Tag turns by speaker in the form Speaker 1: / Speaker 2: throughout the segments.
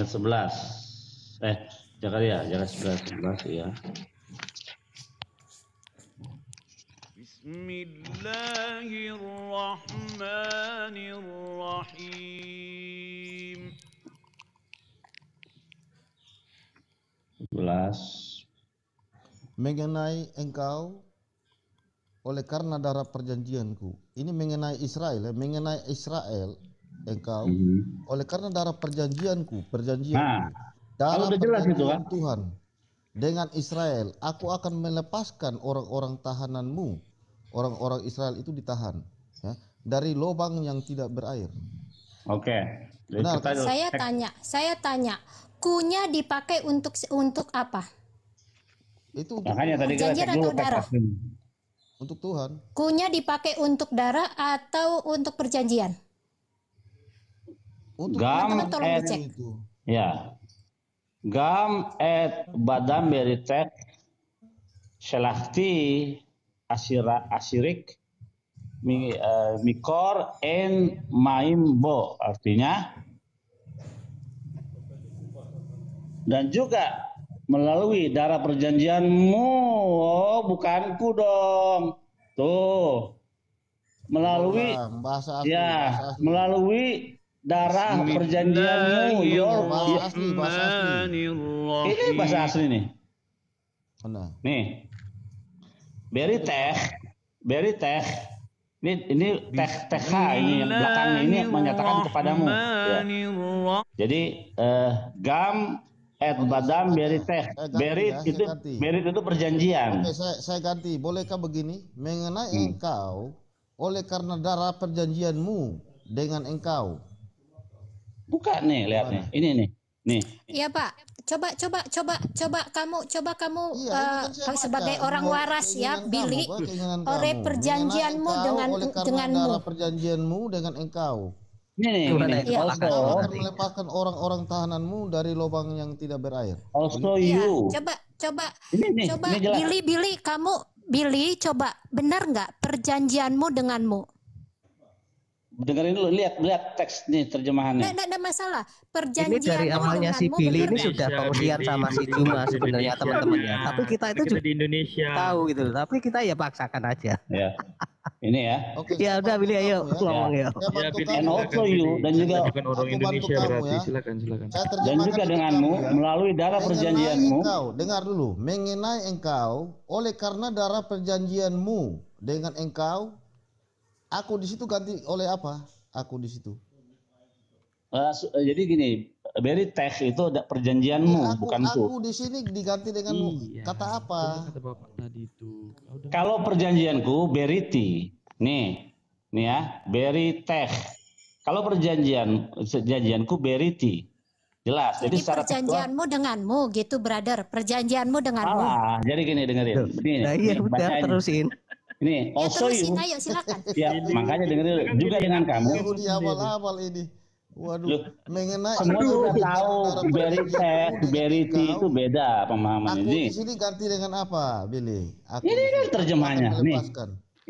Speaker 1: ayat 11. Eh, Zakaria, jangan 11, 11 ya.
Speaker 2: Bismillahirrahmanirrahim.
Speaker 1: 11.
Speaker 3: mengenai engkau oleh karena darah perjanjianku. Ini mengenai Israel, ya, mengenai Israel engkau
Speaker 1: Mhm.
Speaker 3: oleh karena darah perjanjianku, perjanjian
Speaker 1: Nah,
Speaker 3: darah
Speaker 1: udah jelas itu,
Speaker 3: perjanjian
Speaker 1: kan?
Speaker 3: Tuhan dengan Israel, aku akan melepaskan orang-orang tahananmu. Orang-orang Israel itu ditahan ya, dari lubang yang tidak berair.
Speaker 1: Oke.
Speaker 3: Benar.
Speaker 1: kita
Speaker 4: Saya tanya, saya tanya, kunya dipakai untuk untuk apa?
Speaker 3: Itu untuk,
Speaker 1: makanya tadi kita
Speaker 4: Perjanjian
Speaker 1: cek dulu
Speaker 4: atau darah?
Speaker 3: untuk Tuhan.
Speaker 4: Kunya dipakai untuk darah atau untuk perjanjian?
Speaker 3: Untuk
Speaker 1: Gam
Speaker 4: tolong dicek.
Speaker 3: itu.
Speaker 1: Ya. Gam et badam beritek shelachti asira asirik mi, eh, mikor en maimbo artinya dan juga melalui darah perjanjianmu oh bukanku dong tuh melalui
Speaker 3: bahasa asli,
Speaker 1: ya
Speaker 3: bahasa asli.
Speaker 1: melalui darah perjanjianmu your
Speaker 3: Bahasa asli, bahasa asli.
Speaker 1: ini bahasa asli nih
Speaker 3: Mana?
Speaker 1: nih beri teh beri teh ini ini teh teh ini yang belakangnya ini yang menyatakan kepadamu ya. Jadi eh, gam et badam beri teh
Speaker 3: ganti
Speaker 1: berit
Speaker 3: ya,
Speaker 1: itu berit itu perjanjian
Speaker 3: Oke, saya, saya ganti. Bolehkah begini? Mengenai
Speaker 1: Hmm.
Speaker 3: engkau, oleh karena darah perjanjianmu dengan engkau.
Speaker 1: Buka nih lihat nih ini nih nih
Speaker 4: Iya Pak, coba coba coba coba kamu coba kamu
Speaker 3: Iya,
Speaker 4: eh,
Speaker 3: kan
Speaker 4: sebagai
Speaker 3: baca.
Speaker 4: orang waras ya, Billy, oleh perjanjianmu
Speaker 3: engkau,
Speaker 4: dengan
Speaker 3: oleh karena
Speaker 4: denganmu.
Speaker 3: perjanjianmu dengan engkau.
Speaker 1: ini nih ini.
Speaker 4: Iya.
Speaker 1: also
Speaker 3: akan melepaskan orang-orang tahananmu dari lubang yang tidak berair.
Speaker 1: also
Speaker 4: Iya,
Speaker 1: you
Speaker 4: coba coba
Speaker 1: Ini nih,
Speaker 4: coba
Speaker 1: ini jelas.
Speaker 4: Billy Billy kamu Billy coba benar nggak perjanjianmu denganmu?
Speaker 1: Dengerin dulu lihat lihat teks nih terjemahannya
Speaker 4: Nggak, nggak ada masalah.
Speaker 5: Ini
Speaker 4: Perjanjianmu
Speaker 5: dari awalnya si Billy ini sudah pengertian sama si Juma sebenarnya teman-teman ya. Tapi kita itu
Speaker 6: kita
Speaker 5: juga
Speaker 6: di Indonesia.
Speaker 5: tahu gitu loh. Tapi kita ya paksakan aja.
Speaker 1: ya ini ya
Speaker 3: Oke.
Speaker 5: Ya udah Billy ayo
Speaker 3: ya.
Speaker 5: ngomong ya.
Speaker 6: Ya, Billy,
Speaker 3: kamu.
Speaker 1: And also you, dan juga-
Speaker 6: orang Indonesia berarti.
Speaker 3: ya.
Speaker 6: Silakan, silakan.
Speaker 1: Dan juga denganmu
Speaker 3: ya.
Speaker 1: melalui darah perjanjianmu
Speaker 3: engkau, dengar dulu. Mengenai engkau, oleh karena darah perjanjianmu dengan engkau, aku di situ ganti oleh apa? Aku di situ.
Speaker 1: Eh, eh, jadi gini beri teh itu ada perjanjianmu
Speaker 3: aku,
Speaker 1: bukan
Speaker 3: aku
Speaker 1: ku
Speaker 3: di sini diganti dengan
Speaker 6: Iya.
Speaker 3: kata apa?
Speaker 6: Kata bapak tadi itu. Ah,
Speaker 1: kalau perjanjianku beriti nih nih ya beri teh kalau perjanjian perjanjianku beriti jelas jadi
Speaker 4: Jadi
Speaker 1: secara
Speaker 4: perjanjianmu denganmu gitu, brother. Perjanjianmu denganmu.
Speaker 1: salah jadi gini dengerin ini
Speaker 5: Nah iya
Speaker 1: nih,
Speaker 5: udah terusin.
Speaker 1: Ini
Speaker 4: Ya
Speaker 1: also
Speaker 4: terusin,
Speaker 1: you
Speaker 4: ayo silakan.
Speaker 1: ya makanya dengerin dulu. juga dengan kamu
Speaker 3: di awal-awal ini. Waduh,
Speaker 1: Loh,
Speaker 3: mengenai
Speaker 1: semua
Speaker 3: Aduh,
Speaker 1: sudah tahu
Speaker 3: perjanjianmu dengan
Speaker 1: beriti itu beda pemahaman
Speaker 3: Aku
Speaker 1: ini
Speaker 3: di sini ganti dengan apa, Billy? Aku
Speaker 1: Ini
Speaker 3: di
Speaker 1: kan terjemahannya, nih.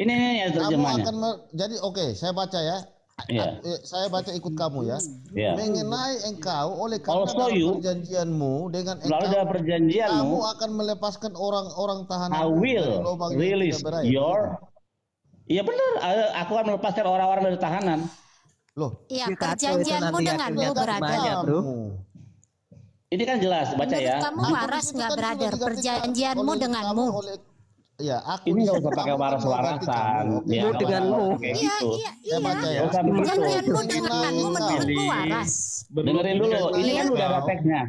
Speaker 1: ini nih ya
Speaker 3: Kamu akan jadi oke, saya baca ya.
Speaker 1: Iya.
Speaker 3: Eh, Saya baca ikut kamu ya.
Speaker 1: Iya.
Speaker 3: Mengenai engkau oleh karena
Speaker 1: Also
Speaker 3: dalam
Speaker 1: you,
Speaker 3: perjanjianmu dengan engkau
Speaker 1: dalam perjanjianmu
Speaker 3: kamu akan melepaskan orang-orang tahanan
Speaker 1: I will release your Iya benar, a- aku akan melepaskan orang-orang dari tahanan.
Speaker 3: Loh,
Speaker 4: Iya,
Speaker 5: itu
Speaker 4: perjanjianmu
Speaker 5: nanti
Speaker 4: denganmu, brother.
Speaker 3: kamu.
Speaker 1: Ini kan jelas, baca
Speaker 4: Menurut
Speaker 1: ya.
Speaker 4: kamu waras nggak,
Speaker 3: kan
Speaker 4: brother?
Speaker 3: digantikan
Speaker 4: Perjanjianmu denganmu.
Speaker 3: oleh- Ya, aku
Speaker 1: Ini nggak usah pakai waras-warasan. Ya,
Speaker 5: Lu
Speaker 1: nggak
Speaker 5: denganmu.
Speaker 4: Iya,
Speaker 1: gitu.
Speaker 4: iya,
Speaker 3: Saya baca
Speaker 4: iya.
Speaker 3: ya.
Speaker 1: Usah begitu.
Speaker 4: Perjanjianmu
Speaker 3: Mengenai
Speaker 4: denganmu
Speaker 3: engkau.
Speaker 4: menurutku waras.
Speaker 1: Dengerin dulu, ini kan
Speaker 4: Iya.
Speaker 1: udah ada teksnya.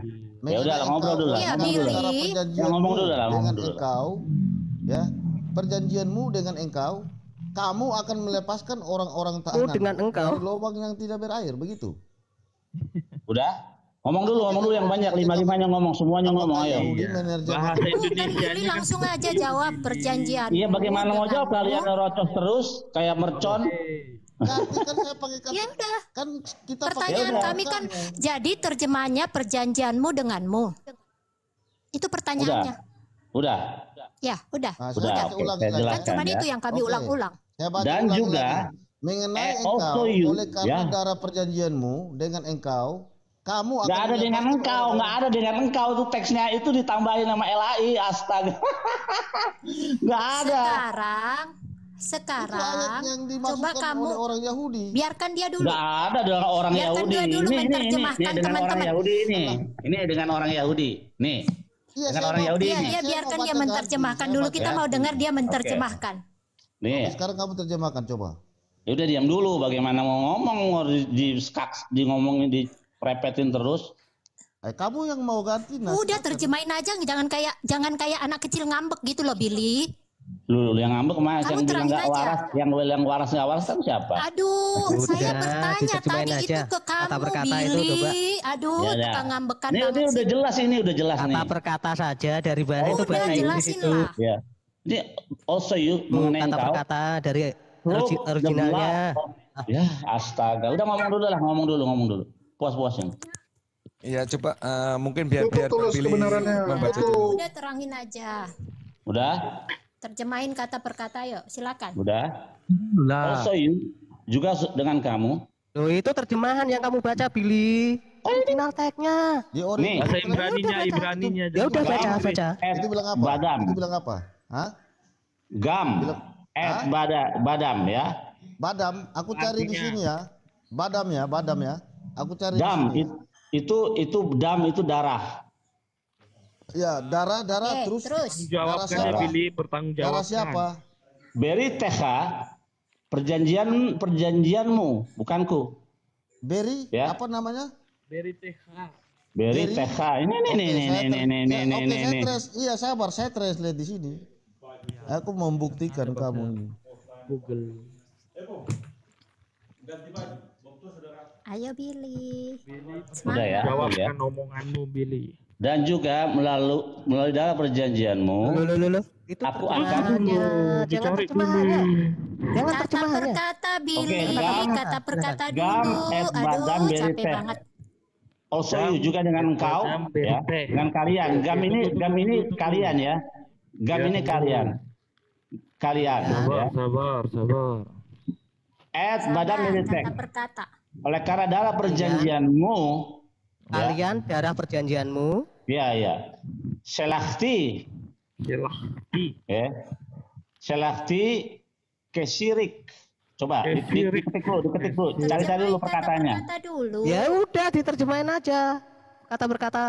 Speaker 1: Ya udah lah, ngobrol dulu lah.
Speaker 4: Iya,
Speaker 1: ngomong dulu lah.
Speaker 4: Billy.
Speaker 1: Ya, ngomong dulu lah, ngomong
Speaker 3: dengan
Speaker 1: dulu
Speaker 3: engkau, ya perjanjianmu dengan engkau, kamu akan melepaskan orang-orang tahanan
Speaker 5: dengan engkau.
Speaker 3: dari lubang yang tidak berair, begitu.
Speaker 1: Udah? Ngomong dulu, ngomong dulu yang banyak. Lima-limanya ngomong, semuanya ngomong, ayo.
Speaker 6: Iya. Bahasa
Speaker 4: Udah,
Speaker 6: Indonesia
Speaker 4: Billy langsung aja jawab perjanjian.
Speaker 1: Iya, bagaimana mau jawab kalian rocos terus kayak mercon?
Speaker 3: Ganti kan saya pakai kata
Speaker 4: Ya udah.
Speaker 3: kan kita pakai
Speaker 4: Pertanyaan
Speaker 1: udah.
Speaker 4: kami kan jadi terjemahannya perjanjianmu denganmu. Itu pertanyaannya.
Speaker 1: Udah.
Speaker 4: Ya, udah.
Speaker 3: Nah,
Speaker 1: Udah,
Speaker 3: ulang
Speaker 1: saya
Speaker 3: sekali.
Speaker 4: Kan cuma
Speaker 1: ya.
Speaker 4: itu yang kami ulang-ulang.
Speaker 1: Dan
Speaker 3: ulang
Speaker 1: juga,
Speaker 3: lagi. mengenai
Speaker 1: eh,
Speaker 3: engkau
Speaker 1: you,
Speaker 3: oleh karena
Speaker 1: ya.
Speaker 3: darah perjanjianmu dengan engkau kamu akan
Speaker 1: Nggak ada dengan engkau, nggak ada dengan engkau tuh teksnya itu ditambahin nama LAI, astaga. Nggak ada.
Speaker 4: Sekarang, sekarang,
Speaker 3: yang
Speaker 4: coba kamu
Speaker 3: oleh orang Yahudi.
Speaker 4: biarkan dia dulu.
Speaker 1: Nggak ada dengan orang
Speaker 4: Biarkan
Speaker 1: Yahudi.
Speaker 4: dia dulu
Speaker 1: Ini, ini, ini,
Speaker 4: menerjemahkan
Speaker 1: ini dengan orang
Speaker 4: teman-teman.
Speaker 1: Yahudi ini. Ini dengan orang Yahudi. Nih,
Speaker 3: Iya,
Speaker 1: dengan orang
Speaker 3: mau-
Speaker 1: Yahudi
Speaker 4: Iya,
Speaker 1: ini.
Speaker 4: dia
Speaker 3: Saya
Speaker 4: biarkan dia menerjemahkan
Speaker 3: ganti,
Speaker 4: dulu. Kita
Speaker 3: baca
Speaker 4: mau dengar dia menerjemahkan.
Speaker 1: nih.
Speaker 3: Sekarang kamu terjemahkan coba.
Speaker 1: Ya udah diam dulu. Bagaimana mau ngomong mau di, di skaks, di ngomongin di repetin terus.
Speaker 3: Eh, kamu yang mau ganti nah.
Speaker 4: Udah terjemahin aja, jangan kayak jangan kayak anak kecil ngambek gitu loh, Billy.
Speaker 1: Lu, lu yang ngambek
Speaker 4: Kamu
Speaker 1: mas, yang bilang nggak
Speaker 4: aja.
Speaker 1: waras, yang yang waras nggak waras kan siapa?
Speaker 4: Aduh,
Speaker 5: Udah,
Speaker 4: saya bertanya tadi
Speaker 5: aja.
Speaker 4: itu ke
Speaker 5: Kata
Speaker 4: kamu,
Speaker 5: berkata itu,
Speaker 4: Billy.
Speaker 5: coba.
Speaker 4: Aduh,
Speaker 1: Ya, ya.
Speaker 4: tukang ngambekan
Speaker 1: Ini, ini
Speaker 4: banget
Speaker 1: udah
Speaker 4: sih.
Speaker 1: jelas ini udah jelas nih.
Speaker 5: Kata per kata saja dari bahasa itu
Speaker 4: Udah
Speaker 5: bahasa Inggris
Speaker 4: jelasin
Speaker 5: itu.
Speaker 4: lah.
Speaker 1: Ya. Ini also you mengenai
Speaker 5: kata per
Speaker 1: engkau.
Speaker 5: kata dari originalnya.
Speaker 1: Ya, astaga. Udah ngomong dulu lah, ngomong dulu, ngomong dulu. Puas-puasin.
Speaker 7: Iya coba eh, mungkin biar
Speaker 8: Itu
Speaker 7: biar
Speaker 8: kebenarannya.
Speaker 7: membaca
Speaker 8: Itu.
Speaker 4: Udah terangin aja.
Speaker 1: Udah?
Speaker 4: Terjemahin kata per kata yuk, silakan.
Speaker 1: Udah?
Speaker 5: Lah.
Speaker 1: Also you juga dengan kamu.
Speaker 5: Loh, itu terjemahan yang kamu baca Billy. Original tag-nya.
Speaker 3: Di ori-
Speaker 1: Nih.
Speaker 6: Bahasa Ibraninya, Ibraninya.
Speaker 5: Ya udah baca baca.
Speaker 3: Itu bilang apa?
Speaker 1: Badam.
Speaker 3: Itu bilang apa? Hah?
Speaker 1: Gam.
Speaker 3: Bilang-
Speaker 1: At
Speaker 3: Hah?
Speaker 1: bada, badam ya.
Speaker 3: Badam, aku cari di sini ya. Badam ya, badam ya. Aku cari
Speaker 1: Dam. it- itu itu dam itu darah.
Speaker 3: Ya, darah darah
Speaker 4: Oke,
Speaker 3: terus.
Speaker 4: terus.
Speaker 3: Darah
Speaker 6: Jawabkan ya
Speaker 3: siapa?
Speaker 6: Billy, bertanggung jawab.
Speaker 3: Darah siapa?
Speaker 1: Beri teha perjanjian perjanjianmu, bukanku.
Speaker 3: Berry,
Speaker 1: Ya.
Speaker 3: apa namanya?
Speaker 6: Dari TH.
Speaker 1: Beri
Speaker 3: Beri?
Speaker 1: teha. Ini nih
Speaker 3: saya
Speaker 1: nih
Speaker 3: ter-
Speaker 1: nih nih
Speaker 3: ya,
Speaker 1: nih
Speaker 3: Oke, saya Iya, sabar, saya translate di sini. Aku membuktikan kamu ini.
Speaker 6: Google.
Speaker 4: Ayo Billy.
Speaker 1: Udah ya,
Speaker 4: Semangat.
Speaker 1: ya.
Speaker 6: Jawabkan omonganmu Billy.
Speaker 1: Dan juga melalui melalui dalam perjanjianmu,
Speaker 5: Loh, loh, loh, loh. Itu
Speaker 1: Aku.
Speaker 5: Jangan
Speaker 6: Dicari
Speaker 5: terjemahannya. Jangan
Speaker 4: Kata per
Speaker 5: terjemahannya.
Speaker 4: kata Billy,
Speaker 1: gam.
Speaker 4: kata per kata
Speaker 1: Gam,
Speaker 4: dulu. Aduh, capek
Speaker 1: teh.
Speaker 4: banget.
Speaker 1: also you juga dengan engkau, ya, dengan kalian. Gam ini gam ini kalian ya. Gam
Speaker 6: Ya,
Speaker 1: ini kalian. Kalian ya.
Speaker 6: Sabar, sabar, sabar.
Speaker 1: At badam beri teh.
Speaker 4: Kata per kata.
Speaker 1: Oleh karena dalam perjanjianmu,
Speaker 5: Kalian darah perjanjianmu.
Speaker 1: ya ya, selakti,
Speaker 6: Silahkan.
Speaker 1: ya, selakti kesirik. Coba di- di- diketik dulu, diketik dulu, cari cari dulu perkataannya.
Speaker 4: kata dulu.
Speaker 5: Ya udah diterjemahin aja. Kata berkata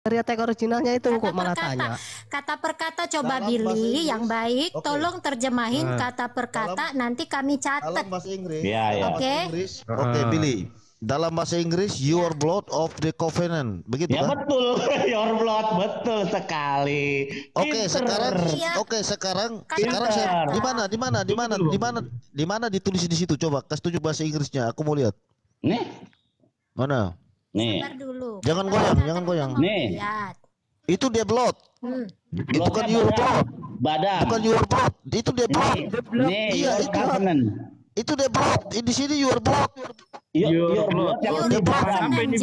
Speaker 5: dari tag originalnya itu
Speaker 4: Kata
Speaker 5: kok malah
Speaker 4: kata.
Speaker 5: tanya.
Speaker 4: Kata per kata coba
Speaker 3: Dalam
Speaker 4: Billy yang baik,
Speaker 3: Oke.
Speaker 4: tolong terjemahin kata per kata nanti kami
Speaker 3: Dalam
Speaker 4: catat.
Speaker 3: bahasa Inggris.
Speaker 1: Ya, ya.
Speaker 3: dalam bahasa
Speaker 4: Oke.
Speaker 3: Inggris. Oke, Billy. Dalam bahasa Inggris, your blood of the covenant. Begitu
Speaker 1: Ya
Speaker 3: kan?
Speaker 1: betul, your blood betul sekali.
Speaker 3: Oke,
Speaker 1: Pinter.
Speaker 3: sekarang
Speaker 4: Iya.
Speaker 3: oke, sekarang
Speaker 4: Kan
Speaker 3: sekarang saya di mana? Di mana? Di mana? Di mana? Di mana ditulis di situ? Coba kasih tunjuk bahasa Inggrisnya. Aku mau lihat.
Speaker 1: Nih,
Speaker 3: Mana?
Speaker 1: Nih.
Speaker 4: Sabar dulu.
Speaker 3: Jangan
Speaker 4: Kata
Speaker 3: goyang, jangan goyang.
Speaker 1: Nih.
Speaker 4: lihat.
Speaker 3: Itu dia blood.
Speaker 4: Hmm.
Speaker 3: Itu kan your blood.
Speaker 1: Badam.
Speaker 3: Bukan your blood. Itu dia blood.
Speaker 1: Nih,
Speaker 3: Iya, itu.
Speaker 1: covenant.
Speaker 3: Itu dia blood. Di sini your blood.
Speaker 1: badam.
Speaker 6: Apa ini?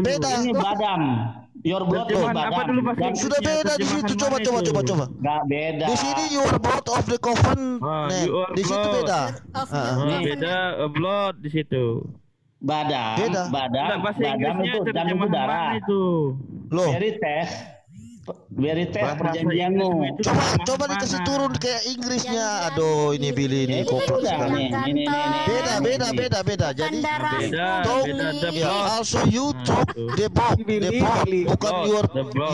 Speaker 3: Beda.
Speaker 1: Ini badam. Your blood tuh
Speaker 6: Terjemahan apa
Speaker 1: badam.
Speaker 6: dulu bahasa
Speaker 1: Dan
Speaker 6: Inggris?
Speaker 3: Sudah beda di situ. Coba coba coba coba.
Speaker 1: Nggak beda.
Speaker 3: Di sini your blood of the covenant.
Speaker 6: Ah,
Speaker 3: Di situ beda.
Speaker 4: Of
Speaker 3: Ah,
Speaker 6: Ah, beda blood di situ.
Speaker 1: Badam,
Speaker 3: Beda.
Speaker 1: badam,
Speaker 6: bahasa
Speaker 1: badam
Speaker 6: Inggrisnya
Speaker 1: itu dan itu
Speaker 6: terjemahan
Speaker 1: darah.
Speaker 6: mana itu?
Speaker 3: Loh,
Speaker 1: Beri teh, beri teh perjanjianmu.
Speaker 6: Inggris itu
Speaker 3: coba
Speaker 6: terjemahan
Speaker 3: coba dikasih turun kayak Inggrisnya.
Speaker 4: Jangan
Speaker 3: Aduh, ini Billy ini goblok
Speaker 1: udah
Speaker 3: sekali.
Speaker 1: ini, ini, ini.
Speaker 3: Beda beda beda beda.
Speaker 4: Bukan
Speaker 3: Jadi Dong.
Speaker 6: beda the
Speaker 3: Ya, also you
Speaker 6: Nah,
Speaker 3: took
Speaker 6: itu.
Speaker 3: the bukan your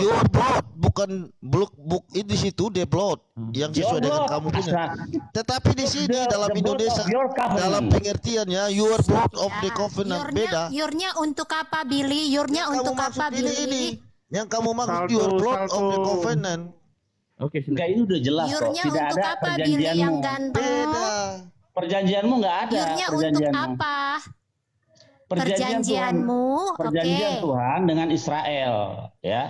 Speaker 3: your blood, bukan buk ini di situ the blood yang sesuai dengan kamu punya. Tetapi di sini dalam Indonesia dalam pengertiannya your blood of the
Speaker 4: Ya,
Speaker 3: covenant
Speaker 4: Yurnya,
Speaker 3: beda.
Speaker 4: yurnya untuk apa Billy? Yurnya
Speaker 3: Yang
Speaker 4: untuk apa Billy?
Speaker 3: ini. Yang kamu maksud
Speaker 8: Salto,
Speaker 3: your blood of the
Speaker 8: salto.
Speaker 3: covenant
Speaker 6: Oke,
Speaker 1: Enggak, ini udah jelas kok.
Speaker 4: Yurnya
Speaker 1: Tidak
Speaker 4: untuk
Speaker 1: ada
Speaker 4: apa Billy yang
Speaker 1: perjanjianmu.
Speaker 4: ganteng?
Speaker 3: beda.
Speaker 1: Perjanjianmu nggak ada.
Speaker 4: Yurnya untuk
Speaker 1: perjanjianmu.
Speaker 4: apa?
Speaker 1: Perjanjian Tuhan,
Speaker 4: Perjanjianmu, oke.
Speaker 1: perjanjian Tuhan dengan Israel, ya.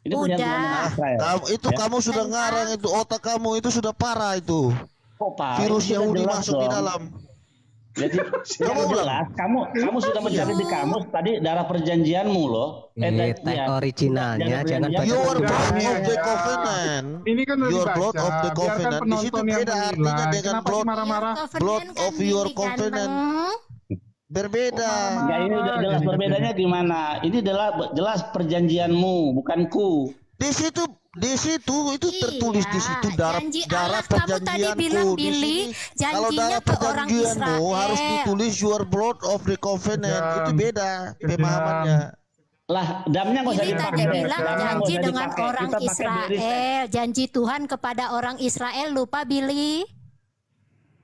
Speaker 1: Ini perjanjian
Speaker 4: Udah.
Speaker 1: Israel.
Speaker 3: Kamu itu
Speaker 1: Ya.
Speaker 3: kamu sudah
Speaker 4: Tentang-
Speaker 3: ngarang itu otak kamu itu sudah parah itu.
Speaker 1: Kok Pak?
Speaker 3: Virus Yahudi
Speaker 1: jelas
Speaker 3: masuk di
Speaker 1: dong.
Speaker 3: dalam.
Speaker 1: Jadi
Speaker 3: Kamu
Speaker 1: jelas, kamu kamu sudah mencari di kamus tadi darah perjanjianmu loh.
Speaker 5: Ini
Speaker 1: dan-
Speaker 5: tag
Speaker 1: iya.
Speaker 5: originalnya, jangan baca
Speaker 3: Your blood
Speaker 8: ini
Speaker 3: of the
Speaker 8: ya.
Speaker 3: covenant.
Speaker 8: Ini kan udah
Speaker 3: Your blood of the covenant. Di situ beda artinya dengan blood
Speaker 8: marah-marah?
Speaker 3: Blood
Speaker 4: kan
Speaker 3: of your covenant. Berbeda.
Speaker 1: Enggak ini udah jelas berbedanya gimana? Ini adalah jelas perjanjianmu, bukan ku.
Speaker 3: Di situ di situ itu tertulis di situ
Speaker 4: Iya,
Speaker 3: darah
Speaker 4: janji
Speaker 3: darah
Speaker 4: Allah kamu tadi bilang,
Speaker 3: perjanjianku di
Speaker 4: Billy,
Speaker 3: sini. Kalau
Speaker 4: janjinya
Speaker 3: darah
Speaker 4: ke orang
Speaker 3: perjanjianmu harus ditulis your blood of the covenant. Itu beda pemahamannya.
Speaker 1: Lah, damnya nggak usah
Speaker 4: tadi bilang
Speaker 1: nggak
Speaker 4: janji dengan
Speaker 1: dipakai.
Speaker 4: orang. Israel, janji Tuhan kepada orang Israel lupa Billy.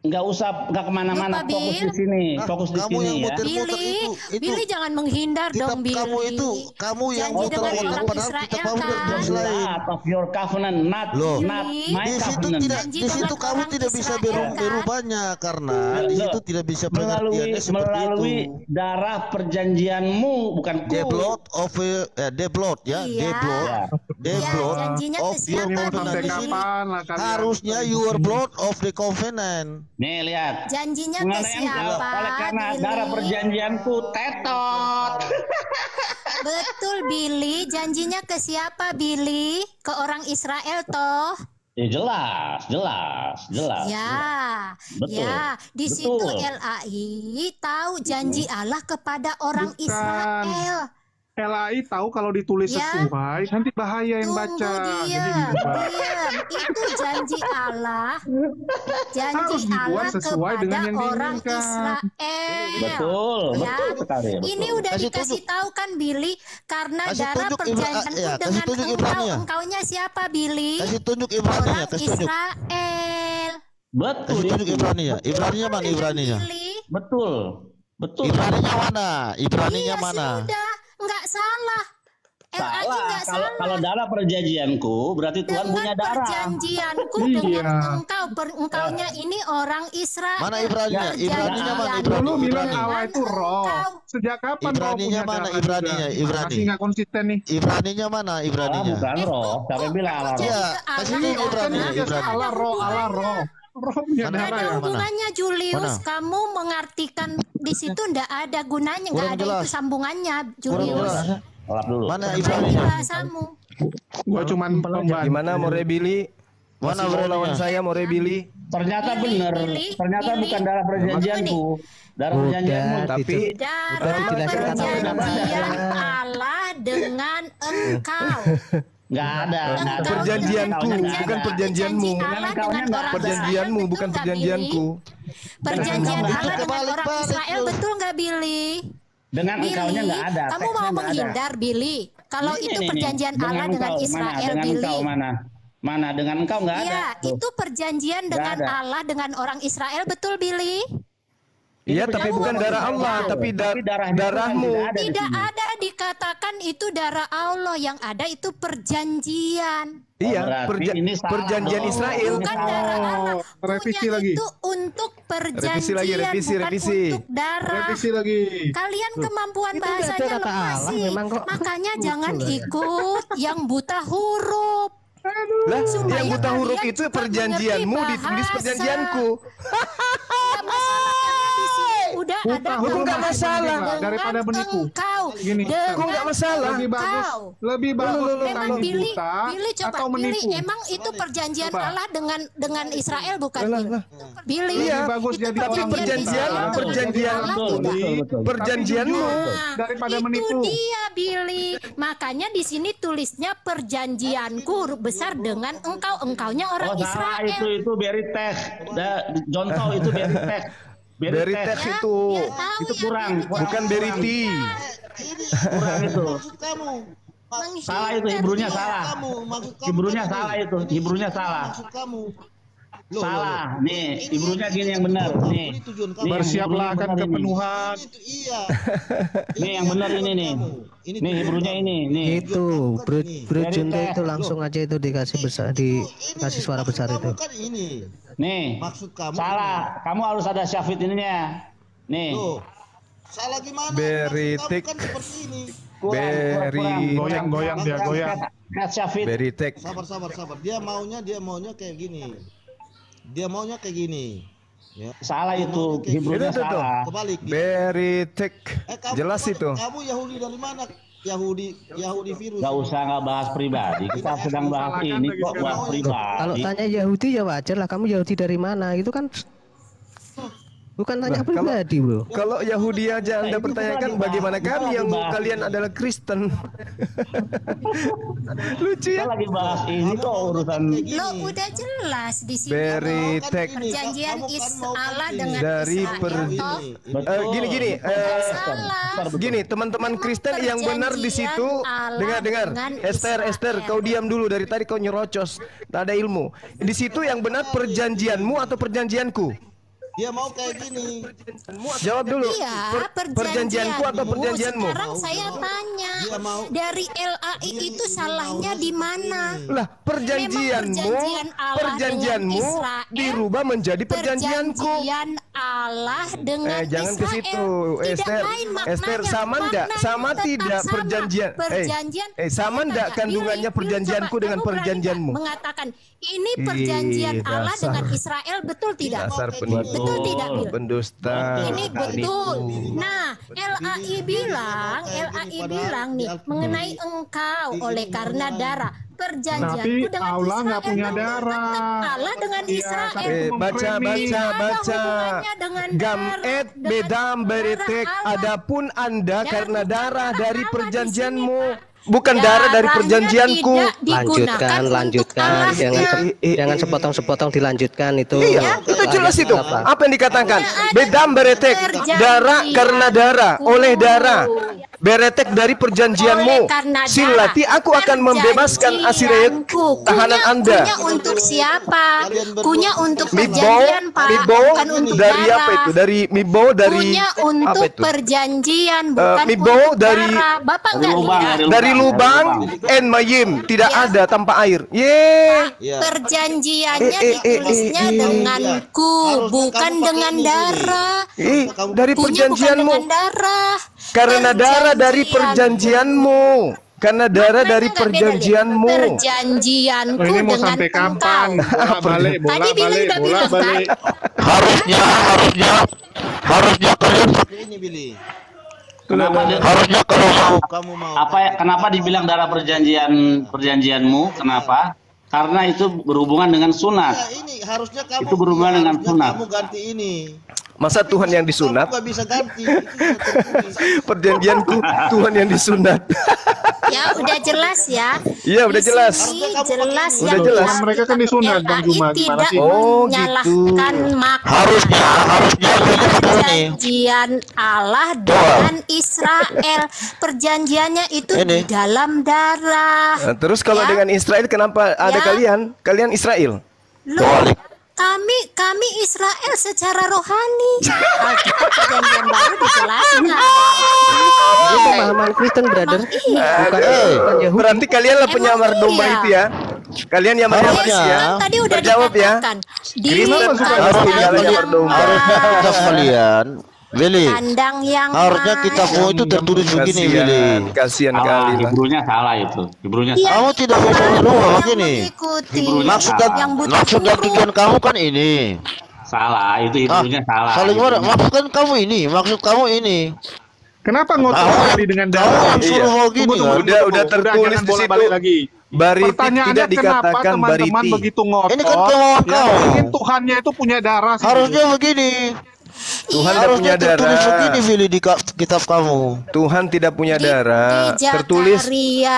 Speaker 1: Nggak usah nggak ke mana-mana.
Speaker 4: Lupa,
Speaker 1: Fokus di sini. Fokus di
Speaker 3: kamu
Speaker 1: sini
Speaker 3: yang
Speaker 1: ya.
Speaker 3: muter-
Speaker 4: Billy,
Speaker 3: itu- itu
Speaker 4: Billy jangan menghindar
Speaker 3: Kitab
Speaker 4: dong Billy.
Speaker 3: kamu itu kamu yang muter
Speaker 4: orang
Speaker 3: padahal kitab kamu
Speaker 4: kan?
Speaker 3: lain.
Speaker 1: Of your covenant, not
Speaker 3: Loh.
Speaker 1: not my
Speaker 3: Di situ
Speaker 1: covenant.
Speaker 3: tidak di situ kamu tidak bisa
Speaker 4: kan?
Speaker 3: berubahnya karena di situ tidak bisa
Speaker 1: melalui
Speaker 3: pengertiannya seperti
Speaker 1: melalui
Speaker 3: itu.
Speaker 1: darah perjanjianmu bukan ku.
Speaker 3: The blood of eh, the blood ya, the
Speaker 4: Iya.
Speaker 3: blood,
Speaker 1: Ya.
Speaker 3: the blood
Speaker 4: janjinya
Speaker 3: of
Speaker 4: ke
Speaker 3: your
Speaker 4: siapa,
Speaker 3: covenant di sini. Harusnya your blood of the covenant.
Speaker 1: Nih lihat.
Speaker 4: Janjinya ke siapa?
Speaker 1: oleh karena
Speaker 4: Billy?
Speaker 1: darah perjanjianku tetot.
Speaker 4: Betul Billy, janjinya ke siapa Billy? Ke orang Israel toh?
Speaker 1: Ya jelas, jelas, jelas.
Speaker 4: Ya,
Speaker 1: Betul.
Speaker 4: ya. Di
Speaker 1: Betul.
Speaker 4: situ LAI tahu janji Allah kepada orang
Speaker 8: Bukan.
Speaker 4: Israel.
Speaker 8: LAI tahu kalau ditulis
Speaker 4: Ya.
Speaker 8: sesuai nanti bahaya yang
Speaker 4: Tunggu
Speaker 8: baca. Jadi
Speaker 4: diam, diam. Itu janji Allah. Janji
Speaker 8: Harus dibuat
Speaker 4: Allah
Speaker 8: sesuai
Speaker 4: kepada
Speaker 8: dengan yang
Speaker 4: orang
Speaker 8: diinginkan.
Speaker 4: Israel.
Speaker 1: Betul,
Speaker 4: Ya.
Speaker 1: betul sekali. Betul.
Speaker 4: Ini udah
Speaker 3: Kasih
Speaker 4: dikasih tahu kan Billy karena
Speaker 3: Kasih
Speaker 4: darah
Speaker 3: tunjuk Ibra-
Speaker 4: perjanjianku
Speaker 3: ya, kasih
Speaker 4: dengan
Speaker 3: tunjuk
Speaker 4: engkau.
Speaker 3: Ibraninya.
Speaker 4: Engkaunya siapa Billy?
Speaker 3: Kasih tunjuk Ibraninya,
Speaker 4: Orang
Speaker 3: kasih tunjuk.
Speaker 4: Israel.
Speaker 1: Betul.
Speaker 3: Kasih tunjuk
Speaker 1: itu.
Speaker 3: Ibraninya. Ibraninya mana Ibraninya?
Speaker 1: Betul. Betul.
Speaker 3: Ibraninya mana? Ibraninya
Speaker 4: Iya
Speaker 3: mana?
Speaker 4: sudah, nggak salah. LAI
Speaker 1: Salah.
Speaker 4: nggak
Speaker 1: Kalau
Speaker 4: salah.
Speaker 1: kalau darah perjanjianku berarti Tuhan
Speaker 4: dengan
Speaker 1: punya darah.
Speaker 4: perjanjianku
Speaker 8: Iya.
Speaker 4: dengan engkau per, engkaunya ini orang Israel.
Speaker 3: Mana Ibraninya? Ibraninya mana
Speaker 4: Perjanjian
Speaker 3: Ibrani?
Speaker 8: Dulu bilang
Speaker 3: Ibrani.
Speaker 8: Allah itu roh. Sejak kapan roh
Speaker 3: Ibraninya
Speaker 8: punya
Speaker 3: mana?
Speaker 8: darah
Speaker 3: Ibraninya? Ibrani.
Speaker 8: Masih nggak konsisten nih.
Speaker 3: Ibraninya mana
Speaker 1: Allah
Speaker 3: Ibraninya?
Speaker 1: bukan roh. Siapa yang bilang Allah roh?
Speaker 3: Iya, kasih Ibrani, Ibrani.
Speaker 8: Allah roh, Allah roh.
Speaker 3: Mana?
Speaker 8: darah
Speaker 4: Ada
Speaker 8: ya.
Speaker 4: hubungannya Julius,
Speaker 3: Mana?
Speaker 4: kamu mengartikan di situ ndak ada gunanya, nggak ada
Speaker 3: jelas.
Speaker 4: itu sambungannya Julius.
Speaker 1: dulu.
Speaker 3: Mana Ibraninya?
Speaker 4: bahasamu.
Speaker 8: Gua cuman pembantu.
Speaker 9: Gimana More Billy?
Speaker 3: Mana
Speaker 9: mau lawan saya More Billy?
Speaker 1: Ternyata
Speaker 4: Billy,
Speaker 1: benar.
Speaker 4: Billy,
Speaker 1: Ternyata
Speaker 4: Billy.
Speaker 1: bukan darah perjanjianku. Darah perjanjianmu.
Speaker 9: Tapi
Speaker 4: Darah perjanjian. Allah dengan engkau.
Speaker 1: Nggak ada.
Speaker 4: Engkau
Speaker 9: Perjanjianku, bukan perjanjianmu. Perjanjianmu
Speaker 4: Israel,
Speaker 9: bukan
Speaker 4: betul nggak,
Speaker 9: perjanjianku.
Speaker 4: Perjanjian Allah dengan orang Israel betul nggak Billy?
Speaker 1: Dengan engkaunya nggak ada.
Speaker 4: kamu mau menghindar Billy? Kalau
Speaker 1: Ini,
Speaker 4: itu perjanjian Allah dengan
Speaker 1: engkau,
Speaker 4: Israel?
Speaker 1: Dengan
Speaker 4: Billy.
Speaker 1: engkau mana? Mana? Dengan engkau nggak ada.
Speaker 4: Iya, itu perjanjian dengan. Allah dengan orang Israel betul Billy?
Speaker 9: Iya, tapi
Speaker 1: Kamu
Speaker 9: bukan darah Allah, tapi da-
Speaker 1: Tapi Tuhan
Speaker 9: darahmu.
Speaker 1: tidak ada
Speaker 4: Tidak ada dikatakan itu darah Allah yang ada itu perjanjian.
Speaker 9: Iya,
Speaker 1: berarti
Speaker 9: perja-
Speaker 1: ini salah
Speaker 9: perjanjian
Speaker 1: dong.
Speaker 9: Israel.
Speaker 4: Bukan darah Allah.
Speaker 8: Oh, revisi
Speaker 4: Punya
Speaker 8: lagi.
Speaker 4: itu untuk perjanjian,
Speaker 9: Revisi lagi, revisi,
Speaker 4: bukan
Speaker 9: revisi.
Speaker 4: untuk darah.
Speaker 8: Revisi lagi.
Speaker 4: Kalian kemampuan
Speaker 5: Itu
Speaker 4: bahasanya lemah sih. Makanya
Speaker 5: Lucu
Speaker 4: jangan
Speaker 5: lah ya.
Speaker 4: ikut yang buta huruf.
Speaker 9: Lah,
Speaker 4: Supaya
Speaker 9: yang buta huruf itu perjanjianmu ditulis perjanjianku.
Speaker 8: Buta
Speaker 4: ada
Speaker 9: nggak masalah.
Speaker 8: daripada menipu.
Speaker 4: Engkau
Speaker 8: Gini,
Speaker 9: Kok nggak masalah?
Speaker 8: Lebih bagus,
Speaker 4: engkau.
Speaker 8: lebih bagus
Speaker 4: Memang
Speaker 8: tentang
Speaker 4: Billy,
Speaker 8: buta
Speaker 4: Billy coba
Speaker 8: atau menipu.
Speaker 4: emang itu perjanjian
Speaker 8: Coba.
Speaker 4: Allah dengan dengan Israel bukan
Speaker 9: Lah, lah.
Speaker 4: Billy,
Speaker 9: Iya,
Speaker 8: Lebih bagus
Speaker 4: itu
Speaker 8: jadi
Speaker 9: tapi
Speaker 8: orang
Speaker 9: perjanjian,
Speaker 8: buta.
Speaker 9: perjanjian. Perjanjianmu.
Speaker 8: Daripada
Speaker 4: itu
Speaker 8: menipu.
Speaker 4: dia Billy. Makanya di sini tulisnya perjanjianku huruf besar dengan engkau engkaunya orang
Speaker 1: Oh
Speaker 4: Israel.
Speaker 1: itu itu beri teh. Jonto itu beri teh.
Speaker 9: Beri teh
Speaker 4: Ya,
Speaker 9: itu.
Speaker 4: ya tahu
Speaker 1: Itu
Speaker 4: ya,
Speaker 1: kurang.
Speaker 9: Bukan beriti.
Speaker 1: Kurang itu.
Speaker 3: Kamu.
Speaker 1: Salah itu Hebrunya
Speaker 4: dia.
Speaker 1: salah.
Speaker 3: Tadi.
Speaker 1: salah itu. Hebrunya salah.
Speaker 3: Maksud kamu. Loh,
Speaker 1: Salah.
Speaker 3: loh, loh.
Speaker 1: Nih, Hebrunya gini yang benar. Nih.
Speaker 3: Ini
Speaker 8: Bersiaplah akan
Speaker 1: ini.
Speaker 8: kepenuhan.
Speaker 3: Iya.
Speaker 1: Nih yang benar ini nih.
Speaker 3: Ini
Speaker 1: Nih Hebrunya ini. Nih.
Speaker 5: Itu bro, bro
Speaker 1: Dari
Speaker 5: Junto itu langsung aja itu dikasih besar dikasih suara
Speaker 3: maksud
Speaker 5: besar itu.
Speaker 3: Kan ini.
Speaker 1: Nih.
Speaker 3: Maksud kamu
Speaker 1: Salah. Kamu harus ada syafid ininya. Nih.
Speaker 3: Loh, salah gimana?
Speaker 9: Beritik.
Speaker 3: Kan seperti ini.
Speaker 1: Kurang,
Speaker 9: Beri-.
Speaker 8: Goyang-goyang dia, goyang.
Speaker 9: Beritek.
Speaker 3: Sabar, sabar, sabar. Dia maunya, dia maunya kayak gini. Dia maunya kayak gini. Ya.
Speaker 1: Salah itu. Hebrunya
Speaker 9: Itu tuh, tuh.
Speaker 1: salah.
Speaker 3: Kebalik. gitu.
Speaker 9: Beritek.
Speaker 3: Eh, kamu
Speaker 9: Jelas
Speaker 3: kebalik.
Speaker 9: itu.
Speaker 3: Kamu Yahudi dari mana? Yahudi, Yahudi virus.
Speaker 1: Gak usah nggak bahas pribadi. Kita sedang bahas ini kok bahas pribadi.
Speaker 5: Kalau tanya Yahudi ya wajar lah kamu Yahudi dari mana itu kan Bukan tanya
Speaker 9: Nah, kalau-
Speaker 5: pribadi, Bro.
Speaker 9: Kalau Yahudi aja Anda
Speaker 1: itu
Speaker 9: pertanyakan bagaimana
Speaker 1: bahas,
Speaker 9: kami yang
Speaker 1: bahas.
Speaker 9: kalian adalah Kristen. Lucu
Speaker 1: Kita
Speaker 9: ya.
Speaker 1: lagi bahas ini kok urusan
Speaker 4: Lo udah jelas di sini.
Speaker 9: Beritek
Speaker 4: Perjanjian is Allah dengan
Speaker 9: dari
Speaker 4: Israel.
Speaker 9: per. Eh, gini gini
Speaker 4: Salah.
Speaker 9: gini teman-teman Kristen yang benar di situ dengar dengar Esther Esther kau diam dulu dari tadi kau nyerocos tak ada ilmu di situ yang benar perjanjianmu atau perjanjianku
Speaker 3: Dia mau kayak gini.
Speaker 9: jawab dulu.
Speaker 4: Iya,
Speaker 9: Per- perjanjianku atau perjanjianmu?
Speaker 4: Sekarang saya tanya, dari LAI itu salahnya di mana?
Speaker 9: lah perjanjianmu
Speaker 4: perjanjian Allah
Speaker 9: perjanjianmu dirubah menjadi perjanjianku.
Speaker 4: Perjanjian Allah dengan
Speaker 9: Eh jangan ke situ.
Speaker 4: Tidak
Speaker 9: Esther. Esther sama enggak sama tidak
Speaker 4: sama.
Speaker 9: perjanjian? Eh
Speaker 4: Perjanjian
Speaker 9: eh sama
Speaker 4: Saya
Speaker 9: enggak kandungannya perjanjianku dengan perjanjianmu?
Speaker 4: mengatakan ini perjanjian Allah dengan Israel betul tidak?
Speaker 9: dasar penipu
Speaker 4: Betul tidak, Bil?
Speaker 9: pendusta
Speaker 4: Ini betul. Nah, LAI bilang, LAI bilang nih mengenai engkau oleh karena darah perjanjianku
Speaker 8: Tapi
Speaker 4: dengan
Speaker 8: Allah nggak
Speaker 4: Israel
Speaker 8: punya darah.
Speaker 4: Allah dengan Israel.
Speaker 9: Eh, baca baca baca gam et bedam beretek adapun anda karena darah dari perjanjianmu. Bukan darah dari perjanjianku
Speaker 5: Lanjutkan, lanjutkan. Jangan se-
Speaker 9: Eh, eh,
Speaker 5: jangan
Speaker 9: eh,
Speaker 5: sepotong-sepotong dilanjutkan itu.
Speaker 9: Iya, itu jelas itu.
Speaker 5: Apa?
Speaker 9: Apa yang dikatakan? Bedam beretek, darah karena darah, oleh darah. Beretek dari perjanjianmu. Silati aku akan membebaskan
Speaker 4: Perjanjianku.
Speaker 9: tahanan Anda.
Speaker 4: Kunya untuk siapa? Kunya untuk perjanjian, Pak.
Speaker 9: Mibo
Speaker 4: Bukan untuk
Speaker 9: dari
Speaker 4: darah.
Speaker 9: apa itu? Dari Mibo dari
Speaker 4: Kunya
Speaker 9: apa
Speaker 4: untuk
Speaker 9: itu?
Speaker 4: perjanjian,
Speaker 9: Eh,
Speaker 4: bukan
Speaker 9: Mibo
Speaker 4: untuk
Speaker 9: dari-
Speaker 4: darah. Bapak
Speaker 1: dari
Speaker 4: nggak
Speaker 1: lubang,
Speaker 4: lihat?
Speaker 1: dari
Speaker 9: Dari lubang and mayim tidak
Speaker 4: Ya.
Speaker 9: ada tanpa air. Ye.
Speaker 4: Perjanjiannya
Speaker 9: Eh, eh, eh,
Speaker 4: ditulisnya
Speaker 9: eh, eh.
Speaker 4: denganku, bukan dengan darah.
Speaker 9: Eh, dari
Speaker 4: Kunya bukan
Speaker 9: perjanjianmu.
Speaker 4: dengan darah.
Speaker 9: Karena darah dari perjanjianmu. Karena darah dari perjanjianmu.
Speaker 4: Perjanjianku
Speaker 8: ini mau
Speaker 4: dengan
Speaker 8: sampai kapan? Bola balik, bola
Speaker 4: Tadi Billy
Speaker 8: balik,
Speaker 4: udah bilang,
Speaker 8: balik.
Speaker 10: harusnya harusnya harusnya kalian
Speaker 3: Ini Billy.
Speaker 1: kenapa
Speaker 10: harusnya kalau
Speaker 3: Kamu mau.
Speaker 1: apa ya- kenapa dibilang darah perjanjian perjanjianmu? Kenapa? Karena itu berhubungan dengan sunat.
Speaker 3: Ya, ini harusnya kamu.
Speaker 1: Itu berhubungan dengan sunat.
Speaker 3: Kamu ganti ini.
Speaker 9: Masa Tuhan yang disunat?
Speaker 3: bisa ganti.
Speaker 9: Perjanjianku Tuhan yang disunat.
Speaker 4: Ya udah jelas ya.
Speaker 9: Iya, udah jelas.
Speaker 4: jelas
Speaker 9: Udah
Speaker 4: yang
Speaker 9: jelas.
Speaker 8: Mereka kan disunat, Juma. Gimana
Speaker 4: tidak
Speaker 8: sih?
Speaker 9: Oh,
Speaker 4: menyalahkan makna
Speaker 10: harusnya harusnya
Speaker 4: perjanjian Allah dengan Israel. Perjanjiannya itu di dalam darah.
Speaker 9: Nah, terus kalau
Speaker 4: Ya.
Speaker 9: dengan Israel kenapa ada
Speaker 4: Ya.
Speaker 9: kalian? Kalian Israel.
Speaker 4: Loh, kami kami Israel secara rohani. Alkitab perjanjian baru dijelaskan.
Speaker 5: Ini pemahaman Kristen, brother.
Speaker 4: Iya.
Speaker 5: Bukan,
Speaker 10: Eh.
Speaker 9: Berarti kalian lah penyamar domba
Speaker 4: iya.
Speaker 9: itu ya. Kalian yang menyamar
Speaker 10: Harusnya.
Speaker 9: ya.
Speaker 4: Tadi udah
Speaker 9: Terjawab ya.
Speaker 4: di
Speaker 9: Kristen harus tinggal
Speaker 10: Willy
Speaker 4: kandang yang
Speaker 10: harusnya kita semua itu tertulis begini Willy
Speaker 9: Kasihan, kali lah.
Speaker 1: Hebrunya salah itu. Hebrunya
Speaker 4: Iya,
Speaker 1: salah.
Speaker 10: kamu tidak mau begini
Speaker 4: mengikuti.
Speaker 10: maksud
Speaker 1: Salah.
Speaker 4: yang butuh
Speaker 10: maksud dan tujuan kamu kan ini
Speaker 1: Salah, itu Hebrunya salah.
Speaker 10: saling
Speaker 1: Hebrunya.
Speaker 10: marah maksud kan kamu ini maksud kamu ini
Speaker 8: Kenapa ngotot sekali dengan
Speaker 10: kamu
Speaker 8: darah?
Speaker 10: yang suruh
Speaker 9: Iya.
Speaker 10: mau gini
Speaker 8: Tunggu, tunggu,
Speaker 10: kan
Speaker 9: Udah, udah tertulis di situ.
Speaker 8: balik lagi.
Speaker 9: Bariti
Speaker 8: Pertanyaannya
Speaker 9: tidak
Speaker 8: kenapa
Speaker 9: dikatakan
Speaker 8: teman-teman
Speaker 9: bariti.
Speaker 8: begitu ngotot?
Speaker 10: Ini kan kemauan kau.
Speaker 8: ingin Tuhannya itu punya darah. sih.
Speaker 10: harusnya begini
Speaker 9: Tuhan tidak punya
Speaker 10: tertulis
Speaker 9: darah.
Speaker 10: begini Willy di kitab kamu
Speaker 9: Tuhan tidak punya
Speaker 4: Di-
Speaker 9: darah.
Speaker 4: di
Speaker 9: Tertulis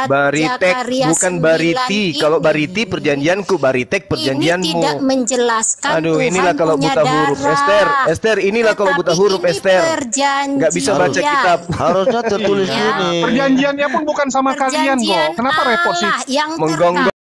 Speaker 9: baritek bukan
Speaker 4: 9
Speaker 9: bariti. Kalau
Speaker 4: ini.
Speaker 9: bariti perjanjianku, baritek
Speaker 4: Ini
Speaker 9: perjanjianmu.
Speaker 4: tidak menjelaskan
Speaker 9: Aduh,
Speaker 4: Tuhan
Speaker 9: inilah kalau buta huruf. Esther, Esther, inilah kalau buta huruf,
Speaker 4: ini
Speaker 9: Esther.
Speaker 4: perjanjian.
Speaker 9: Nggak bisa baca kitab.
Speaker 10: harusnya tertulis
Speaker 4: Ya.
Speaker 10: gini
Speaker 8: Perjanjiannya pun bukan sama kalian kok. Kenapa repot sih?
Speaker 4: Yang
Speaker 9: Menggonggong